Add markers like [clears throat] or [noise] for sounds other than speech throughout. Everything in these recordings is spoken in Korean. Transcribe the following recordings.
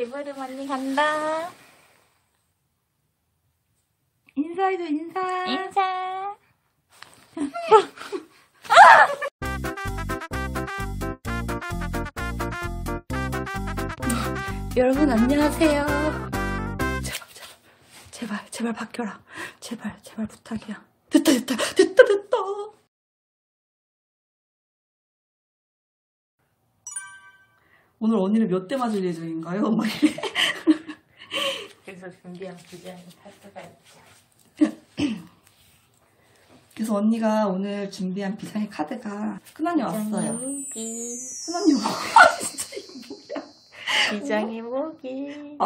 이번에 언니 간다. 인사해줘 인사. 인사. [laughs] 여러분 안녕하세요. 제발 제발 제발 제발 바뀌어라. 제발 제발 부탁이야. 됐다 됐다 됐다 됐다. 오늘 언니를 몇대 맞을 예정인가요? 막 이래. [laughs] 그래서 준비한 부장이 탈수가 있죠. [clears throat] 그래서 언니가 오늘 준비한 비상의 카드가 큰언니 왔어요. 모기. 큰언니 와. 아, 진짜 이거 뭐야. 비장의 모기.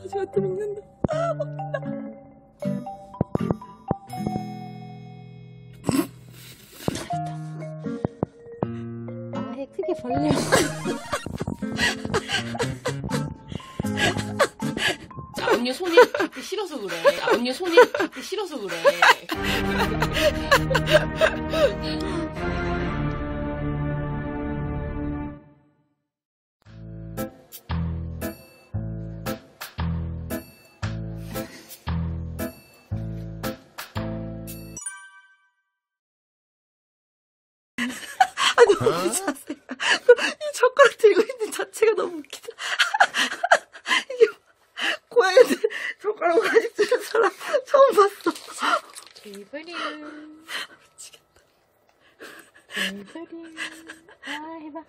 하지마 또 먹는다. 아 먹는다. 아, 해 크게 벌려. 아, 언니 손이 싫어서 그래. 아, 언니 손이 싫어서 그래. 너무 자세가 [laughs] 이 젓가락 들고 있는 자체가 너무 웃기다. [laughs] 이게 고양이들 젓가락 가지고 드는 사람 처음 봤어. 제이버리. 미치겠다. 제이버리. 아, 해봐.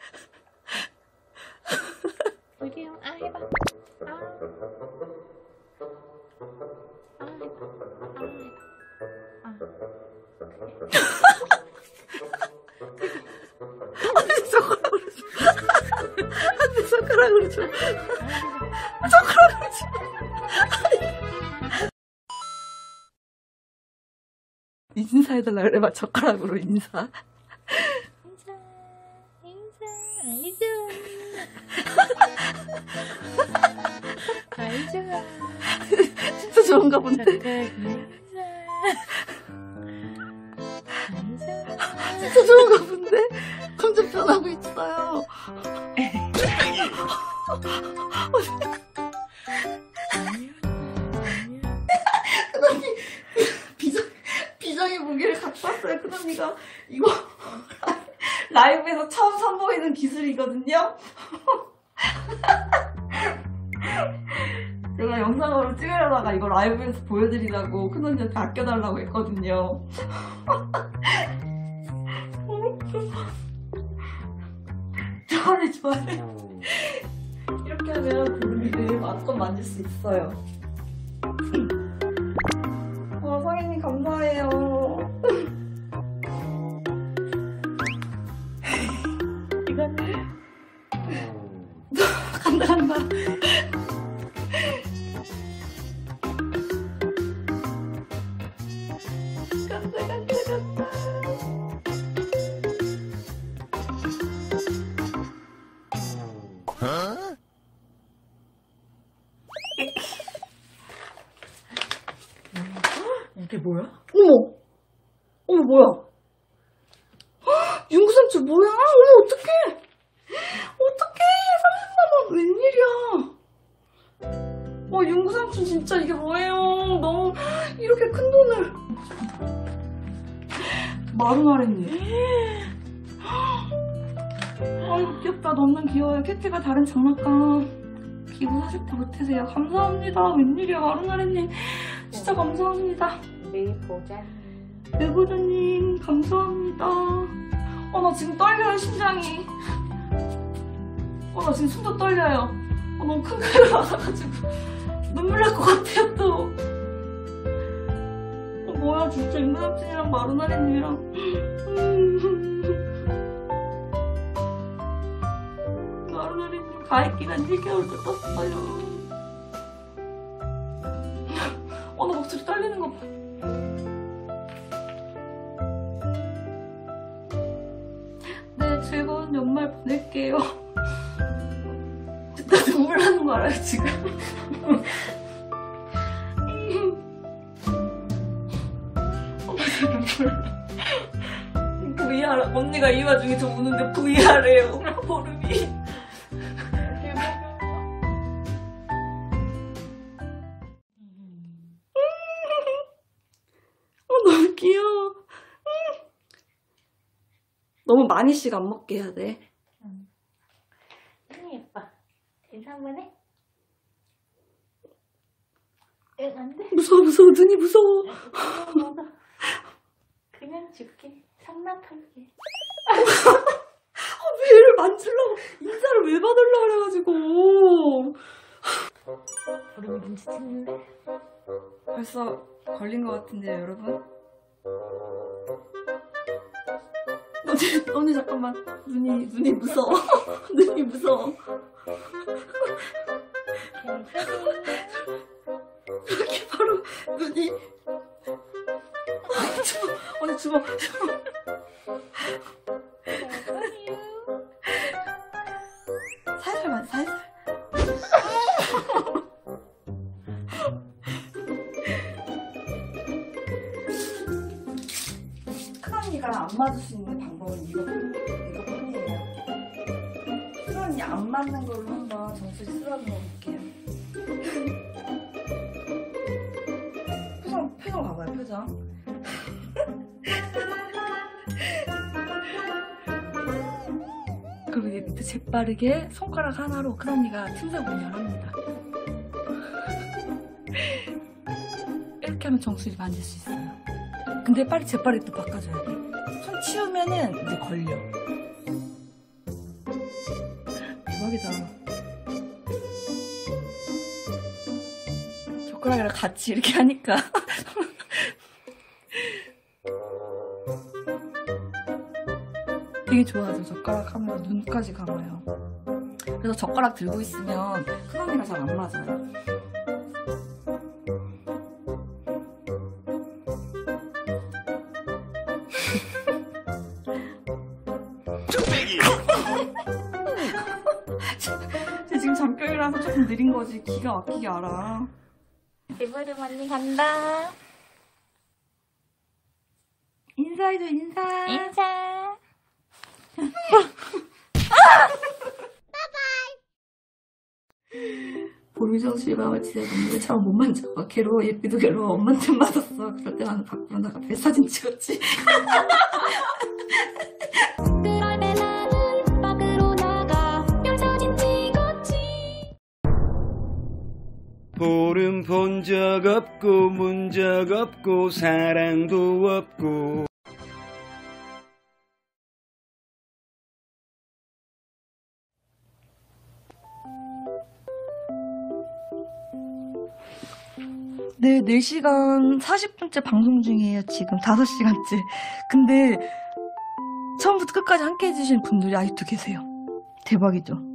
우리 형, 아, 해봐. 줘. 인사해달라 그래 봐 젓가락으로 인사. 인사, 인사. 아이 좋아. 진짜 좋은가 본데. 진짜 좋은가 본데. 점점 변하고 있어요. 큰언니 비장 비장의 무기를 갖고 왔어요. 큰언니가 이거 라이브에서 처음 선보이는 기술이거든요. 제가 영상으로 찍으려다가 이거 라이브에서 보여드리려고 큰 언니한테 아껴달라고 했거든요. 좋아해 좋아해. 하면 구름이를 마음껏 만질 수 있어요. 이게 뭐야? 어머! 어머 뭐야? 헉, 윤구삼촌 뭐야? 어머 어떡해! 어떡해! 30만원 웬일이야? 어, 윤구삼촌 진짜 이게 뭐예요? 너무, 이렇게 큰 돈을. 마루나래님. 아이고, 귀엽다. 너무 귀여워요. 캣티가 다른 장난감. 기부 사실도 못해서요. 감사합니다. 웬일이야, 마루나래님. 진짜 감사합니다. 매일 보자. 배보자님, 감사합니다. 어, 나 지금 떨려요, 심장이. 어, 나 지금 숨도 떨려요. 어, 너무 큰 거를 받아가지고. 눈물 날 것 같아요, 또. 어, 뭐야, 진짜 임근삼촌이랑 마루나리님이랑. [laughs] 마루나리님 가입 기간 1개월 뜯었어요. 어, 나 목소리 떨리는 거 봐. 네, 즐거운 연말 보낼게요. 거 알아요, 지금? 엄마 몰라. VR, 언니가 이 와중에 저 우는데 VR이에요, 보름이. 어, 너무 귀여워. 음. 너무 많이 씩 안 먹게 해야 돼. 너무 예뻐. 인사 한번 안 돼. 무서워, 무서워. 눈이 무서워. 먹어. 그냥 줄게. 상납할게. 아, 왜 얘를 만지려고, 인사를 왜 받으려고 그래가지고. 보름 눈치챘는데. 벌써 걸린 것 같은데요, 여러분? 언니, [laughs] 언니 잠깐만. 눈이, 눈이 무서워. [laughs] 눈이 무서워. 이렇게 바로 눈이. [laughs] 아, 주먹, 언니 주먹, 주먹. 살살만, 살살. 안 맞을 수 있는 안 맞는 걸로 한번 쓰러는 거 볼게요. 표정, 표정 봐봐요, 표정. [laughs] 그리고 이제 밑에 재빠르게 손가락 하나로 큰언니가 틈새 분열합니다. [laughs] 이렇게 하면 정수리 만질 수 있어요. 근데 빨리 재빠르게 또 바꿔줘야 돼. 손 치우면은 이제 걸려. 대박이다. 젓가락이랑 같이 이렇게 하니까. [laughs] 되게 좋아하죠. 젓가락 하면 눈까지 감아요. 그래서 젓가락 들고 있으면 큰 언니가 잘안 맞아요. 느린 거지. 기가 막히게 알아. 이번에 언니 간다. 인사해줘, 인사. 인사. [laughs] 보미정 씨가 진짜 너무 잘못 만져. 괴로워, 예삐도 괴로워. 엄마한테 맞았어. 그럴 때 나는 밖으로 나가 뱃사진 찍었지. [laughs] 보름 본적 없고 문 적 없고 사랑도 없고 네, 4시간 40분째 방송 중이에요, 지금. 5시간째. 근데, 처음부터 끝까지 함께 해주신 분들이 아직도 계세요. 대박이죠?